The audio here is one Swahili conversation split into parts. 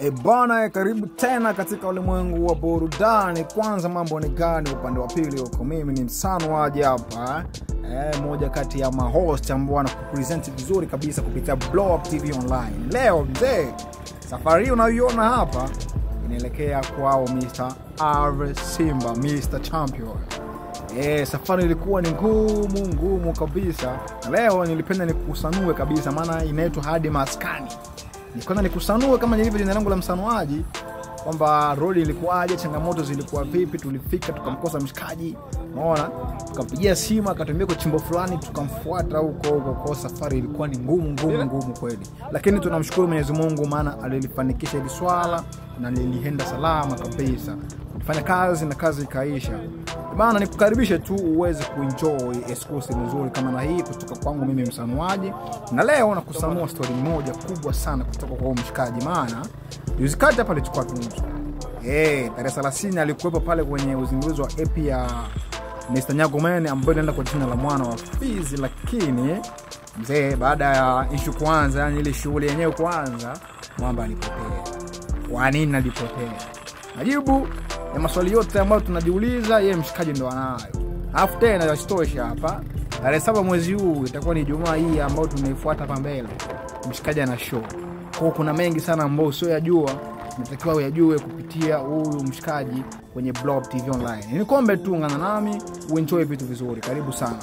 E bana, karibu tena katika ulimwengu wa burudani. Kwanza mambo ni gani upande wa pili huko? Mimi ni msano waje hapa eh, moja kati ya mahost ambao wanakupresent vizuri kabisa kupitia Blow Up TV Online. Leo mzee, safari hii unayoiona hapa inaelekea kwao Mr. R Simba, Mr. Champion. Eh, safari ilikuwa ni ngumu ngumu kabisa. Leo nilipenda nikusanue kabisa, maana inaitwa hadi maskani kwanza nikusanue kama nilivyo jina langu la msanuaji kwamba rodi ilikuwaje, changamoto zilikuwa vipi, tulifika tukamkosa mshikaji, unaona, tukampigia simu akatuambia kwa chimbo fulani, tukamfuata huko huko. Kwa safari ilikuwa ni ngumu ngumu ngumu kweli, lakini tunamshukuru Mwenyezi Mungu, maana alilifanikisha hili swala na lilienda salama kabisa. Fanya kazi na kazi ikaisha bana. Nikukaribishe tu uweze kuenjoy exclusive nzuri kama na hii kutoka kwangu mimi msanuaji, na leo nakusanua stori moja kubwa sana kutoka kwa mshikaji, maana juzi kati hapa alichukua tunzo eh, tarehe 30 alikuwepo pale kwenye uzinduzi wa EP ya Mr. Nyagomen ambayo inaenda kwa jina la mwana wa Fizi, lakini mzee, baada ya ishu kuanza, yani ile shughuli yenyewe kuanza, mwamba alipotea. Kwa nini alipotea? Majibu ya maswali yote ambayo tunajiuliza, yeye mshikaji ndo anayo. Alafu tena yasitoshe hapa, tarehe saba mwezi huu itakuwa ni Jumaa hii ambayo tunaifuata hapa mbele, mshikaji ana show kwao. Kuna mengi sana ambayo usioyajua natakiwa uyajue kupitia huyu mshikaji kwenye blog TV Online. Ni kombe tu ngana nami uenjoy vitu vizuri, karibu sana.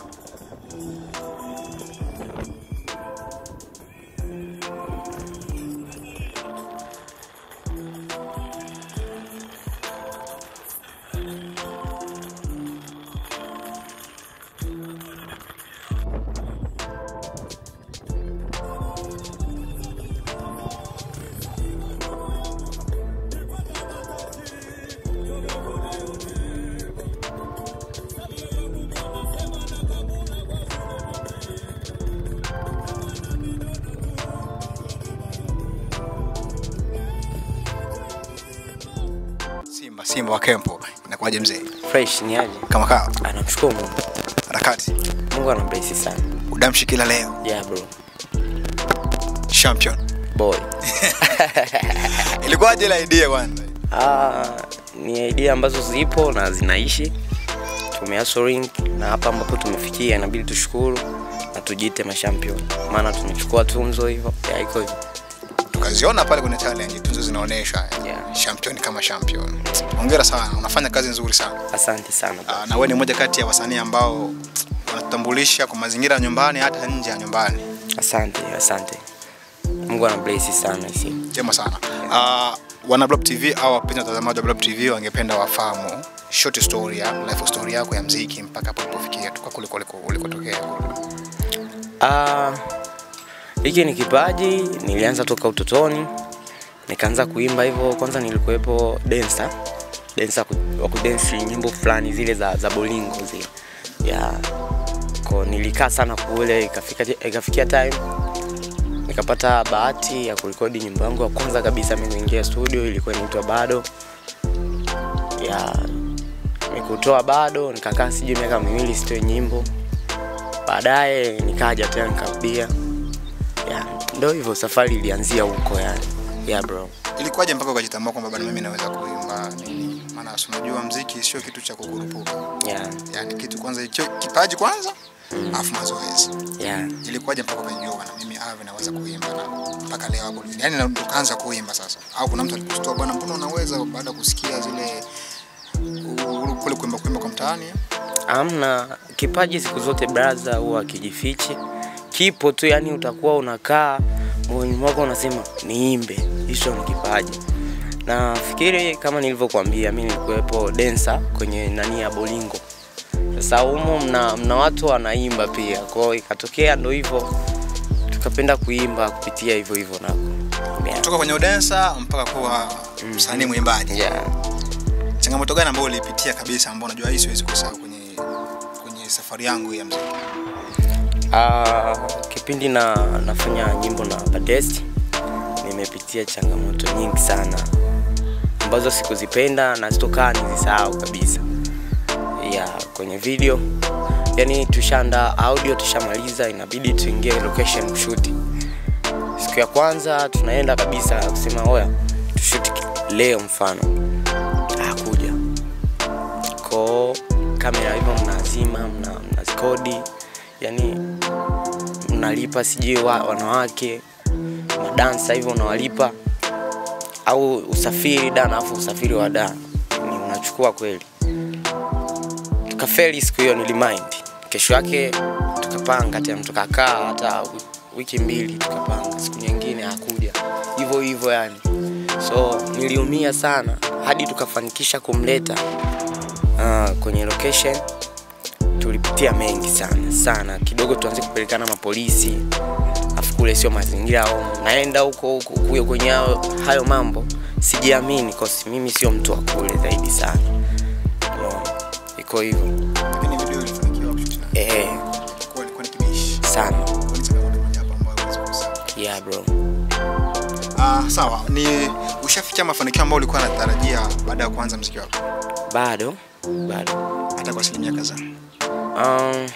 Simba wa Kempo, inakuwaje mzee? fresh ni aje? Kama kawa. Anamshukuru mungu. Harakati. Mungu anambariki sana. Udamshi kila leo. Yeah bro. Champion. boy. Ilikuwaje ile idea kwanza? ah, ni idea ambazo zipo na zinaishi. Tumeasoring na hapa ambapo tumefikia inabidi tushukuru na tujite mashampion maana tumechukua tunzo hivyo yeah, iko hivyo Tukaziona pale kwenye challenge, tunzo zinaonyesha Yeah. champion kama champion. Hongera sana, unafanya kazi nzuri sana. asante sana bro. Ah, na wewe ni mmoja kati ya wasanii ambao wanatutambulisha kwa mazingira ya nyumbani hata nje ya nyumbani. asante asante mungu anambrace sana isi Jema sana. Uh, wana Blob TV au wapenzi watazamaji wa Blob TV wangependa wafahamu short story ya life story yako ya mziki mpaka hapo ulipofikia kwa kule kule ulikotokea. Ah, hiki ni kipaji nilianza toka utotoni nikaanza kuimba hivyo kwanza nilikuwepo densa densa wa kudensi nyimbo fulani zile za, za bolingo zile. Ya ko nilikaa sana kule ikafika ikafikia time nikapata bahati ya kurekodi nyimbo yangu ya kwanza kabisa mimi niingia studio ilikuwa inaitwa bado. Ya nikutoa bado nikakaa sijui miaka miwili sitoe nyimbo. Baadaye nikaja tena nikarudia ndo hivyo safari ilianzia huko yani yeah, bro Ilikuwaje mpaka ukajitambua kwamba bado mimi naweza kuimba nini? Maana unajua mziki sio kitu cha kukurupuka. yeah, Yaani kitu kwanza hicho kipaji kwanza mm. afu mazoezi. yeah. Ilikuwaje mpaka ukajua bwana mimi ave naweza kuimba na mpaka leo hapo. Yaani na ukaanza kuimba sasa. Au kuna mtu alikushtua bwana mbona unaweza baada ya kusikia zile kule kuimba kuimba kwa mtaani? amna kipaji siku zote braza huwa kijifichi kipo tu yani utakuwa unakaa moyoni mwako unasema niimbe hicho ni kipaji na fikiri kama nilivyokuambia mi nilikuwepo densa kwenye nani ya bolingo sasa humo mna, mna watu wanaimba pia kwao ikatokea ndo hivyo tukapenda kuimba kupitia hivyo hivyo nako yeah. Kutoka kwenye udensa mpaka kuwa msanii mwimbaji. yeah. Changamoto gani ambayo ulipitia kabisa ambayo unajua hii siwezi kusahau kwenye kwenye safari yangu ya mziki? Uh, kipindi na nafanya nyimbo na Badest nimepitia changamoto nyingi sana ambazo sikuzipenda na sitokaa nizisahau kabisa. Ya kwenye video yani tushaanda audio tushamaliza, inabidi tuingie location kushuti. Siku ya kwanza tunaenda kabisa kusema oya tushuti leo mfano hakuja koo kamera hivyo mnazima mna, mnazikodi yani unalipa sijui wa, wanawake madansa hivyo unawalipa au usafiri da alafu usafiri wa da ni unachukua kweli. Tukafeli siku hiyo nilimind. Kesho yake tukapanga tena tukakaa hata wiki mbili tukapanga. Siku nyingine hakuja. Hivyo hivyo yani. So niliumia sana. Hadi tukafanikisha kumleta uh, kwenye location tulipitia mengi sana sana. Kidogo tuanze kupelekana mapolisi afu kule sio mazingira au naenda huko huko kuyo kwenye hayo, mambo sijiamini kosi mimi sio mtu wa kule zaidi sana. No, iko hivyo. Eh, kibishi. sana. Yeah bro. Ah, sawa. Ni ushafikia mafanikio ambayo ulikuwa unatarajia baada ya kuanza mziki wako? bado bado. Hata kwa asilimia kadhaa. Um,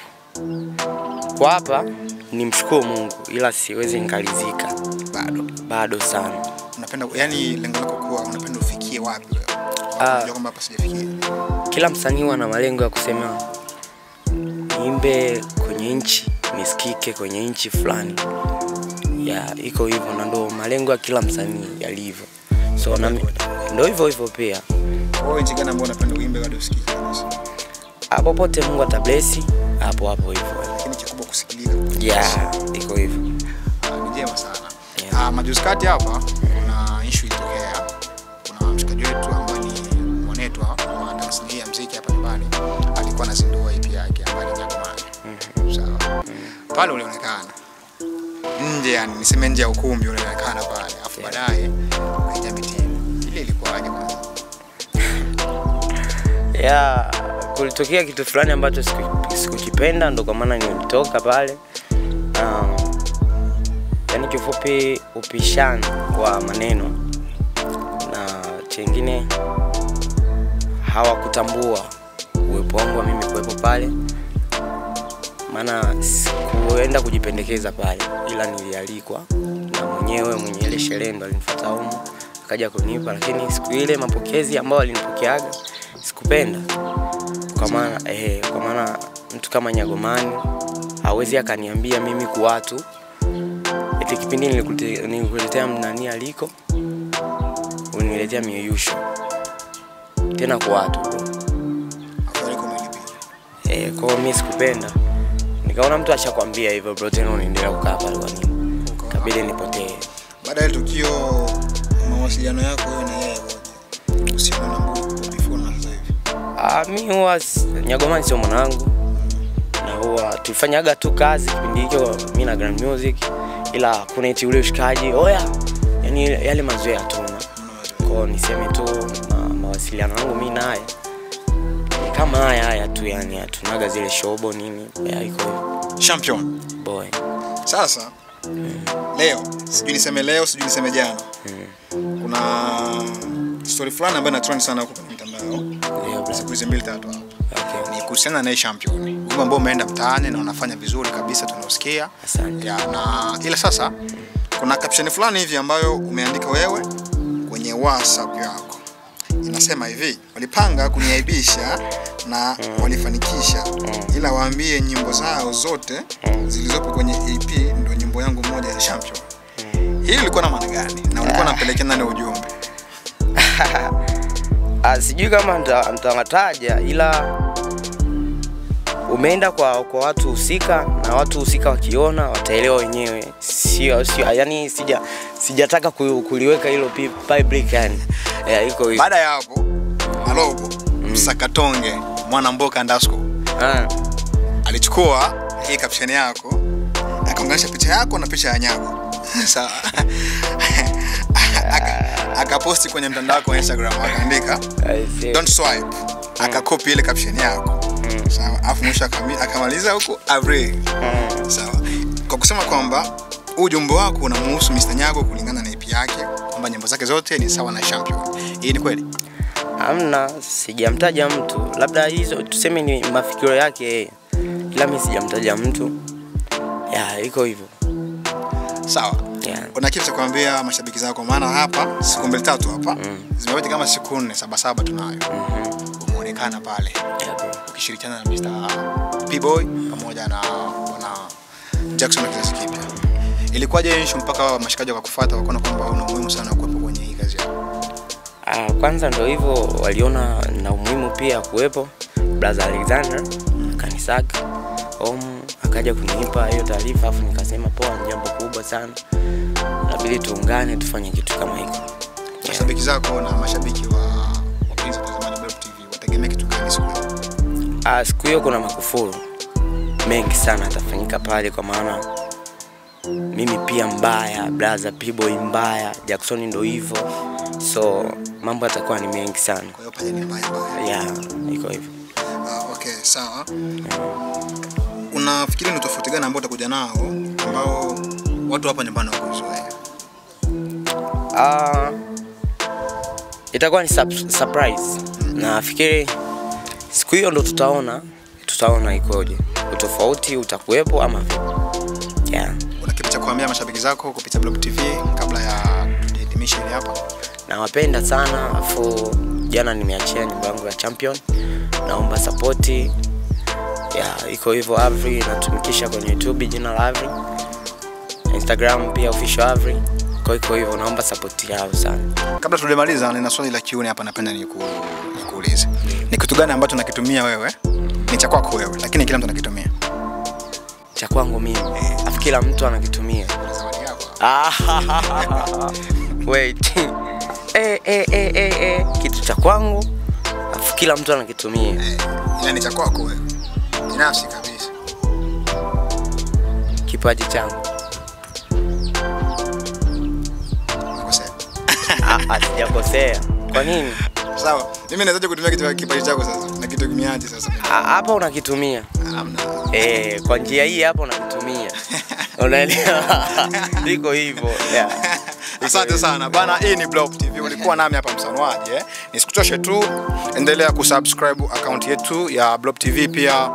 kwa hapa ni mshukuru mungu ila siwezi nikalizika Bado. bado sana Unapenda yani lengo lako kuwa unapenda ufikie wapi wewe? Ah. Kwamba hapa sijafikia. kila msanii ana malengo ya kusema niimbe kwenye nchi nisikike kwenye nchi fulani ya iko hivyo na ndo malengo ya kila msanii yalivyo so na ndo hivyo hivyo pia Wewe nchi gani ambayo unapenda uimbe bado usikike popote mungu atablesi hapo hapo hivyo Lakini cha kubwa kusikiliza. ya iko hivyo Ah, ni njema sana. Yeah. Ah, majuzi kati hapa kuna issue ilitokea. Kuna mshikaji wetu ambaye ni mwanetu wa tasnia ya muziki hapa nyumbani alikuwa anazindua EP yake ambayo ni Nyakomani. Sawa. Pale ulionekana nje, yani niseme nje ya ukumbi ulionekana pale, afu baadaye ukaingia mitini. Ile ilikuwaje kwanza? ya kulitokea kitu fulani ambacho siku- sikukipenda ndo kwa maana nilitoka pale. Na yani kifupi upishani kwa maneno na chengine hawakutambua uwepo wangu wa mimi kuwepo pale. Maana sikuenda kujipendekeza pale ila nilialikwa na mwenyewe mwenye ile sherehe ndo alinifuata akaja kunipa. Lakini siku ile mapokezi ambayo alinipokeaga sikupenda kwa maana eh, kwa maana mtu kama Nyagomani hawezi akaniambia mimi kuwatu eti kipindi nilikuletea mnani aliko uniletea mieyusho tena kwa watu. Eh, kwa mimi sikupenda. Nikaona mtu ashakwambia hivyo bro, tena unaendelea kukaa pale kwa nini? Kabidi nipotee. Baada ya tukio, mawasiliano yako na yeye Ah, mi huwa Nyagomani sio mwanangu na huwa tulifanyaga tu kazi kipindi hicho mi na Grand Music, ila kuna eti ule ushikaji oya, yani yale mazoea hatuna. Kwao niseme tu ma, mawasiliano yangu mi naye kama haya haya tu, yani hatunaga zile shobo nini, ya iko. Champion. boy. Sasa leo, sijui niseme leo, sijui niseme jana. Kuna story fulani ambayo inatrend sana huko siku hizi mbili tatu hapa. Okay. Ni kuhusiana na Champion. Wimbo ambao umeenda mtaani na unafanya vizuri kabisa tunausikia. Ya, na ila sasa kuna caption fulani hivi ambayo umeandika wewe kwenye WhatsApp yako. Inasema hivi, walipanga kuniaibisha na walifanikisha, ila waambie nyimbo zao zote zilizopo kwenye EP ndio nyimbo yangu moja ya Champion. Hii ilikuwa na maana gani? Na ulikuwa unapelekea nani ujumbe? Ah, sijui kama nita- nitawataja ila umeenda kwa, kwa watu husika na watu husika wakiona wataelewa wenyewe, sio sio, yani sija sijataka kuliweka hilo public yani. Yeah, iko hivyo. Baada ya hapo, Alobo Msakatonge mwana mboka ndasko Ah, alichukua hii caption yako akaunganisha picha yako na picha ya Nyago sawa akaposti kwenye mtandao wako wa Instagram akaandika don't swipe. Akakopi ile caption yako. Sawa. Afu mwisho akamaliza huku agree. Mm. sawa. Kwa kusema kwamba ujumbe wako unamuhusu Mr. Nyago kulingana na EP yake kwamba nyimbo zake zote ni sawa na Champion. Hii ni kweli? Hamna, sijamtaja mtu, labda hizo tuseme ni mafikiro yake yeye, ila mimi sijamtaja mtu. Ya iko hivyo. sawa yeah. Una kitu cha kuambia mashabiki zako? Maana hapa siku mbili tatu hapa mm. zimepita kama siku nne saba saba tunayo. Umeonekana pale Yeah, ukishirikiana na Mr. P-Boy pamoja na bwana Jackson na kizazi kipya. Ilikuwaje issue mpaka mashikaji wakakufuata wakaona kwamba una umuhimu sana kuwepo kwenye hii kazi yako? Ah, kwanza ndo hivyo waliona na umuhimu pia kuwepo brother Alexander kanisaga om akaja kunipa hiyo taarifa afu nikasema poa ni jambo kubwa sana nabidi tuungane tufanye kitu kama hiko yeah. Mashabiki zako na mashabiki wa wapenzi watazamaji wa TV wategemea kitu gani siku hiyo? Ah, siku hiyo kuna makufuru mengi sana atafanyika pale kwa maana mimi pia mbaya brother P-Boy mbaya Jackson ndo hivyo so mambo yatakuwa ni mengi sana Kwa hiyo pale ni mbaya mbaya. yeah, iko hivyo Ah, okay, sawa. Unafikiri ni tofauti gani ambao utakuja nao ambao watu hapa nyumbani hawakuzoea? Ah, itakuwa ni surprise. Nafikiri siku hiyo ndo tutaona tutaona ikoje. Utofauti utakuwepo ama vipi? Yeah. Una kitu cha kuambia mashabiki zako kupitia Block TV kabla ya tujihitimisha hili hapa? nawapenda sana afu jana nimeachia nyumba yangu ya champion. Naomba sapoti ya iko hivyo avri natumikisha kwenye youtube jina la avri instagram pia official avri ko hiyo hivyo naomba support yao sana. Kabla tujamaliza, nina swali la kiuni hapa, napenda niku, nikuulize. Ni kitu gani ambacho nakitumia wewe? Ni cha kwako wewe, lakini kila mtu anakitumia? cha kwangu mimi? Afu kila mtu anakitumia. Ah, wait. Eh, eh, eh, eh, eh. kitu cha kwangu afu kila mtu anakitumia. Eh, ila ni cha kwako wewe. Binafsi kabisa. kipaji changu Ah, ah, sijakosea kwa nini Sawa, mimi nawezaje kutumia kitu kipaji chako sasa? Na kitu kimiaje sasa? Ah, hapa unakitumia Hamna. eh, kwa njia hii hapa unakitumia unaelewa Ndiko hivyo yeah. Asante sana bana, hii ni Block TV. Ulikuwa nami hapa Msanuaji eh. Nisikutoshe tu, endelea kusubscribe account yetu ya Block TV, pia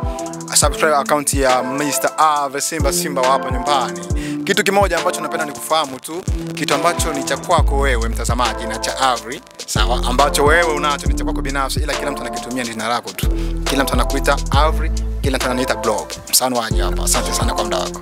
subscribe account ya Mr. Ave Simba Simba wa hapa nyumbani. Kitu kimoja ambacho napenda ni kufahamu tu, kitu ambacho ni cha kwako wewe mtazamaji na cha Avri, sawa, ambacho wewe unacho ni cha kwako binafsi, ila kila mtu anakitumia jina lako tu. Kila mtu anakuita Avri, kila mtu ananiita Block. Msanuaji hapa. Asante sana kwa muda wako.